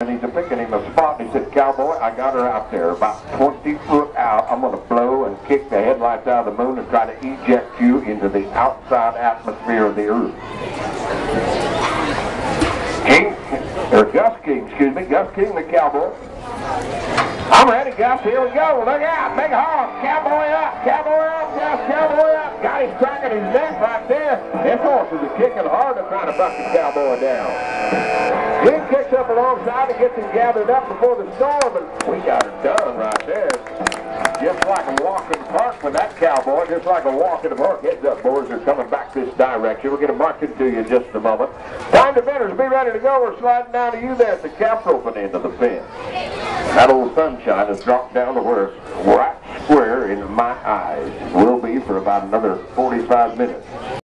And he's picking him a spot. And he said, Cowboy, I got her out there about 20 foot out. I'm going to blow and kick the headlights out of the moon and try to eject you into the outside atmosphere of the earth. King, or Gus King, excuse me, Gus King, the cowboy. I'm ready, Gus. Here we go. Look out. Big horse. Cowboy up. Cowboy up. Gus. Cowboy. Got him cracking his neck right there. This horse is kicking hard to try to buck the cowboy down. King kicks up alongside and gets him gathered up before the storm, and we got it done right there. Just like a walk in the park with that cowboy, just like a walk in the park. Heads up, boys, they're coming back this direction. We're going to mark it to you in just a moment. Time to bidders, be ready to go. We're sliding down to you there at the caps open end of the fence. That old sunshine has dropped down to where it's right in my eyes. Will be for about another 45 minutes.